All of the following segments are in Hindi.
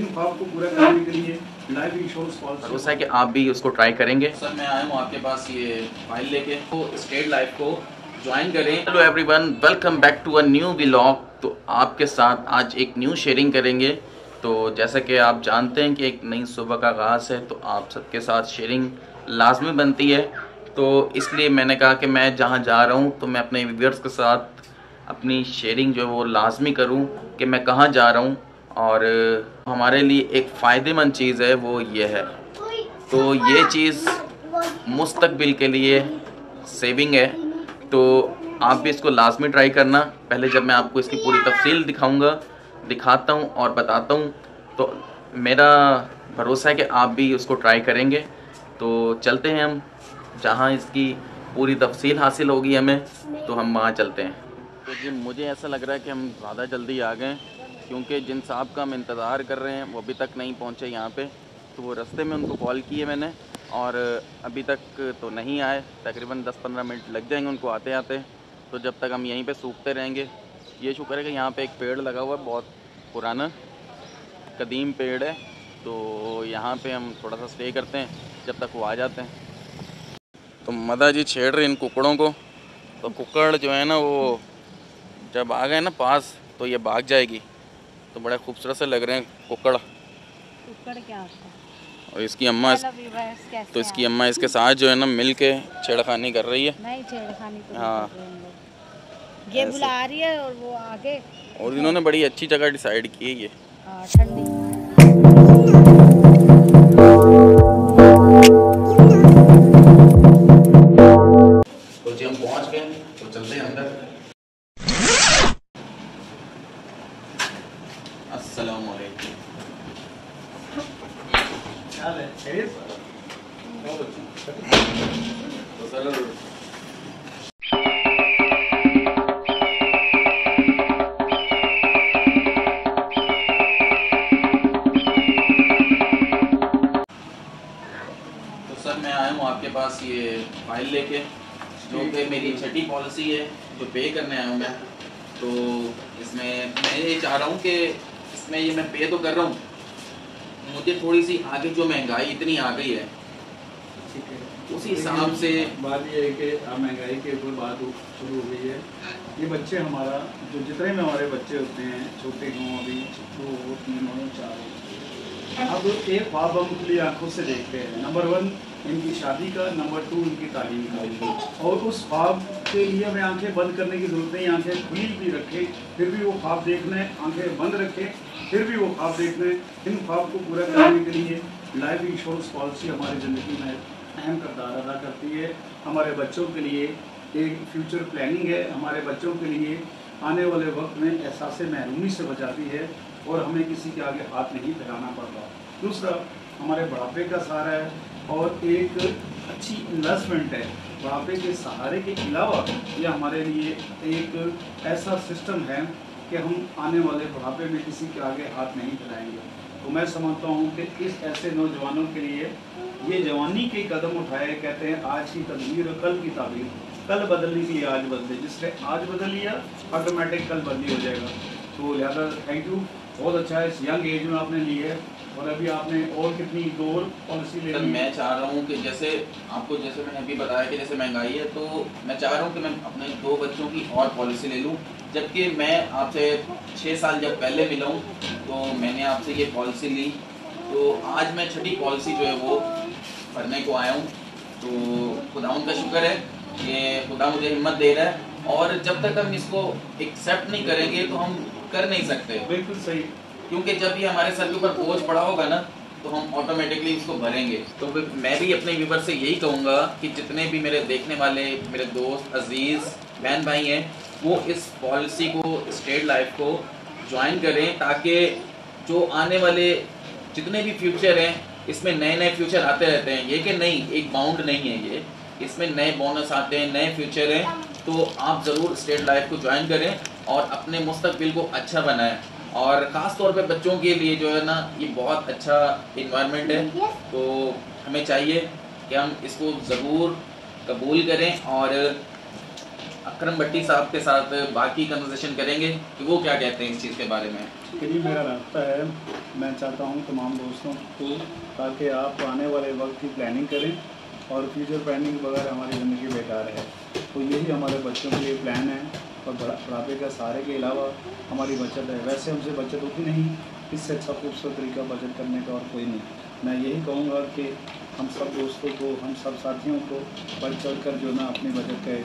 इन ख्वाब को पूरा करने के लिए लाइफ इंश्योरेंस पॉलिसी भरोसा है कि आप भी उसको ट्राई करेंगे। सर मैं आया हूँ आपके पास ये फ़ाइल लेके। तो स्टेट लाइफ को ज्वाइन करें। Hello everyone welcome back to a new vlog तो आपके साथ आज एक न्यू शेयरिंग करेंगे। तो जैसा कि आप जानते हैं कि एक नई सुबह का आगाज़ है तो आप सबके साथ शेयरिंग लाजमी बनती है। तो इसलिए मैंने कहा कि मैं जहाँ जा रहा हूँ तो मैं अपने व्यूअर्स के साथ अपनी शेयरिंग जो है वो लाजमी करूँ कि मैं कहाँ जा रहा हूँ। और हमारे लिए एक फ़ायदेमंद चीज़ है, वो ये है। तो ये चीज़ मुस्तकबिल के लिए सेविंग है। तो आप भी इसको लाजमी ट्राई करना। पहले जब मैं आपको इसकी पूरी तफसील दिखाऊँगा, दिखाता हूँ और बताता हूँ तो मेरा भरोसा है कि आप भी उसको ट्राई करेंगे। तो चलते हैं हम। जहाँ इसकी पूरी तफसील हासिल होगी हमें तो हम वहाँ चलते हैं। तो जी, मुझे ऐसा लग रहा है कि हम ज़्यादा जल्दी आ गए क्योंकि जिन साहब का हम इंतज़ार कर रहे हैं, वो अभी तक नहीं पहुँचे यहाँ पे तो वो रास्ते में उनको कॉल किए मैंने और अभी तक तो नहीं आए। तकरीबन 10-15 मिनट लग जाएँगे उनको आते आते तो जब तक हम यहीं पे सूखते रहेंगे, ये शुक्र है कि यहाँ पे एक पेड़ लगा हुआ है, बहुत पुराना, कदीम पेड़ है तो यहाँ पे हम थोड़ा सा स्टे करते हैं, जब तक वो आ जाते हैं। तो मदा जी छेड़ रहे इन कुकड़ों को तो कुकड़ जो है ना वो जब आ गए ना पास तो ये भाग जाएगी। तो बड़े खूबसूरत से लग रहे हैं कुकड़। कुकर क्या होता है? और इसकी अम्मा इस, तो इसकी अम्मा इसके साथ जो है ना मिल के छेड़खानी कर रही है। नहीं छेड़खानी तो हाँ। ये बुला रही है और वो आगे और इन्होंने बड़ी अच्छी जगह डिसाइड की है ये। हाँ, ठंडी। तो जी हम पहुँच गए तो चलते हैं अंदर अस्सलाम वालेकुम तो सर तो सर मैं आया हूँ आपके पास ये फ़ाइल लेके जो कि मेरी छठी पॉलिसी है जो पे करने आया हूँ मैं। तो इसमें मैं ये चाह रहा हूँ कि इसमें ये मैं पे तो कर रहा हूँ। मुझे थोड़ी सी आगे जो महँगाई इतनी आ गई है उसी हिसाब से बात ये है कि महँगाई के ऊपर बात शुरू हो गई है। ये बच्चे हमारा जो जितने में हमारे बच्चे होते हैं छोटे हों अभी दो हो तीन हो चार हो। अब एक ख्वाब हम खुली आँखों से देखते हैं। नंबर वन इनकी शादी का नंबर टू इनकी तालीम का। और उस ख्वाब के लिए हमें आँखें बंद करने की ज़रूरत नहीं, आँखें खुली भी रखें, फिर भी वो ख्वाब देखने आँखें बंद रखें, फिर भी वो ख्वाब देखने इन ख्वाब को पूरा करने के लिए लाइफ इंश्योरेंस पॉलिसी हमारी ज़िंदगी में अहम करदार अदा करती है। हमारे बच्चों के लिए एक फ्यूचर प्लानिंग है। हमारे बच्चों के लिए आने वाले वक्त में एहसास महरूमी से बचाती है और हमें किसी के आगे हाथ नहीं फैलाना पड़ता। दूसरा, हमारे बुढ़ापे का सहारा है और एक अच्छी इन्वेस्टमेंट है। बुढ़ापे के सहारे के अलावा ये हमारे लिए एक ऐसा सिस्टम है कि हम आने वाले बुढ़ापे में किसी के आगे हाथ नहीं फैलाएँगे। तो मैं समझता हूँ कि इस ऐसे नौजवानों के लिए ये जवानी के कदम उठाए कहते हैं, आज की तदबीर और कल की ताबीर। कल बदलने के लिए आज बदले। जिसने आज बदल लिया ऑटोमेटिक कल बदली हो जाएगा। तो लिहाजा थैंक यू बहुत अच्छा है इस यंग एज में आपने ली है और अभी आपने और कितनी दो पॉलिसी ले मैं चाह रहा हूँ कि जैसे आपको जैसे मैंने अभी बताया कि जैसे महँगाई है तो मैं चाह रहा हूँ कि मैं अपने दो बच्चों की और पॉलिसी ले लूँ। जबकि मैं आपसे छः साल जब पहले मिला हूँ तो मैंने आपसे ये पॉलिसी ली। तो आज मैं छठी पॉलिसी जो है वो भरने को आया हूँ। तो खुदा का शुक्र है कि खुदा मुझे हिम्मत दे रहा है। और जब तक हम इसको एक्सेप्ट नहीं करेंगे तो हम कर नहीं सकते। बिल्कुल सही। क्योंकि जब भी हमारे सर के ऊपर बोझ पड़ा होगा ना तो हम ऑटोमेटिकली इसको भरेंगे। तो मैं भी अपने व्यूवर से यही कहूँगा कि जितने भी मेरे देखने वाले मेरे दोस्त अज़ीज़ बहन भाई हैं वो इस पॉलिसी को स्टेट लाइफ को ज्वाइन करें ताकि जो आने वाले जितने भी फ्यूचर हैं इसमें नए नए फ्यूचर आते रहते हैं। ये कि नहीं एक बाउंड नहीं है ये। इसमें नए बोनस आते हैं नए फ्यूचर हैं। तो आप ज़रूर स्टेट लाइफ को ज्वाइन करें। और अपने मुस्तबिल को अच्छा बनाएँ। और ख़ास तौर पे बच्चों के लिए जो है ना ये बहुत अच्छा इन्वायरमेंट है। तो हमें चाहिए कि हम इसको ज़रूर कबूल करें और अक्रम भट्टी साहब के साथ बाकी कन्वर्सेशन करेंगे कि वो क्या कहते हैं इस चीज़ के बारे में। कि जी मेरा रास्ता है। मैं चाहता हूँ तमाम दोस्तों को ताकि आप आने वाले वक्त की प्लानिंग करें। और फ्यूचर प्लानिंग बगैर हमारी ज़िंदगी बेकार है। तो यही हमारे बच्चों के लिए प्लान है और बुढ़ापे का सहारे के अलावा हमारी बचत है। वैसे हमसे बचत होती नहीं, इससे अच्छा खूबसूरत तरीका बचत करने का और कोई नहीं। मैं यही कहूँगा कि हम सब दोस्तों को, हम सब साथियों को बढ़ चढ़ कर जो ना अपनी बचत का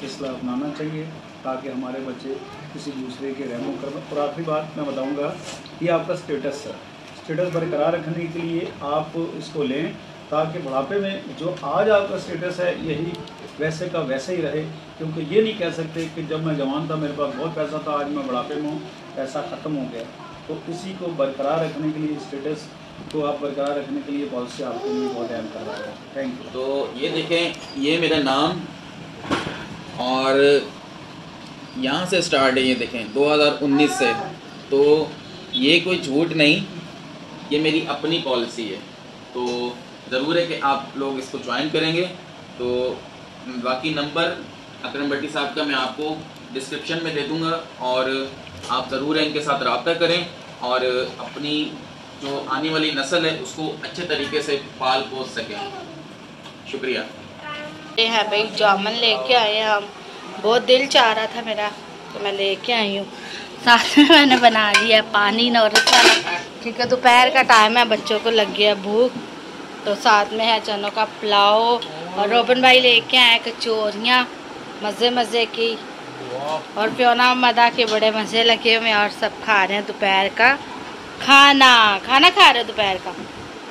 सिलसिला अपनाना चाहिए, ताकि हमारे बच्चे किसी दूसरे के रहमो कर और आखिरी बात मैं बताऊँगा ये आपका स्टेटस है। स्टेटस बरकरार रखने के लिए आप इसको लें। ताकि बुढ़ापे में जो आज आपका स्टेटस है, यही वैसे का वैसे ही रहे। क्योंकि ये नहीं कह सकते कि जब मैं जवान था, मेरे पास बहुत पैसा था, आज मैं बुढ़ापे में हूँ, पैसा ख़त्म हो गया। तो इसी को बरकरार रखने के लिए स्टेटस को आप बरकरार रखने के लिए पॉलिसी आपके लिए बहुत अहम कर रहा है। थैंक यू तो ये देखें, ये मेरा नाम और यहाँ से स्टार्ट है ये देखें 2019 से। तो ये कोई झूठ नहीं, ये मेरी अपनी पॉलिसी है। तो ज़रूर है कि आप लोग इसको ज्वाइन करेंगे। तो बाकी नंबर अक्रम भट्टी साहब का मैं आपको डिस्क्रिप्शन में दे दूँगा और आप ज़रूर है इनके साथ रबता करें और अपनी जो आने वाली नस्ल है, उसको अच्छे तरीके से पाल पोस सकें। शुक्रिया। है भाई, जामुन लेके आए हम। बहुत दिल चाह रहा था मेरा तो मैं लेके आई हूँ। साथ में मैंने बना दिया पानी नौरत वाला है, दोपहर का टाइम है, बच्चों को लग गया भूख। तो साथ में है चनों का पुलाव और रोबन भाई लेके आए कचौरियाँ मज़े मज़े की। और प्योना मदा के बड़े मज़े लगे हुए और सब खा रहे हैं दोपहर का खाना। खाना खा रहे हो दोपहर का?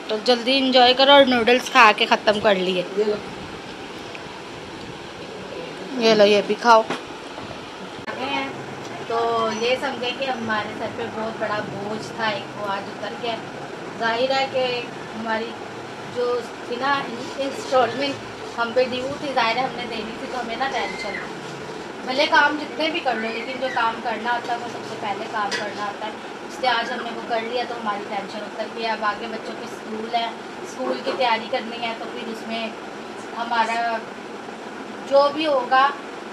तो जल्दी इंजॉय करो और नूडल्स खा के ख़त्म कर लिए। ये लो। ये भी खाओ। तो ये समझे कि हमारे सर पे बहुत बड़ा बोझ था एक वो आज उतर गया। ज़ाहिर है कि हमारी जो थी ना इंस्टॉलमेंट हम पे ड्यू थी ज़ाहिर हमने देनी थी तो हमें ना टेंशन भले काम जितने भी कर लो लेकिन जो काम करना होता है, वो सबसे पहले काम करना होता है। इसलिए आज हमने वो कर लिया तो हमारी टेंशन उतर गई अब आगे बच्चों के स्कूल है, स्कूल की तैयारी करनी है तो फिर उसमें हमारा जो भी होगा,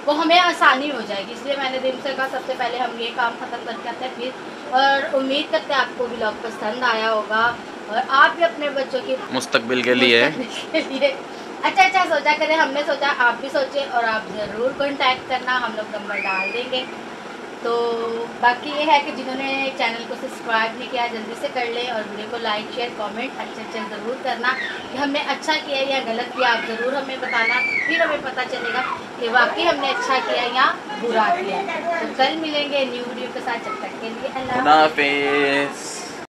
वो हमें आसानी हो जाएगी। इसलिए मैंने दिन से कहा, सबसे पहले हम ये काम ख़त्म करके आते हैं, फिर और उम्मीद करते हैं आपको ब्लॉग पसंद आया होगा। और आप भी अपने बच्चों की मुस्तकबिल के लिए। के लिए। अच्छा अच्छा सोचा करें हमने सोचा आप भी सोचे और आप ज़रूर कॉन्टैक्ट करना हम लोग नंबर डाल देंगे। तो बाकी ये है कि जिन्होंने चैनल को सब्सक्राइब नहीं किया, जल्दी से कर लें और वीडियो को लाइक, शेयर, कमेंट अच्छे अच्छे ज़रूर करना। कि हमने अच्छा किया या गलत किया, आप ज़रूर हमें बताना, फिर हमें पता चलेगा कि वाकई हमने अच्छा किया या बुरा किया। तो कल मिलेंगे न्यू वीडियो के साथ, जब तक के लिए अल्लाह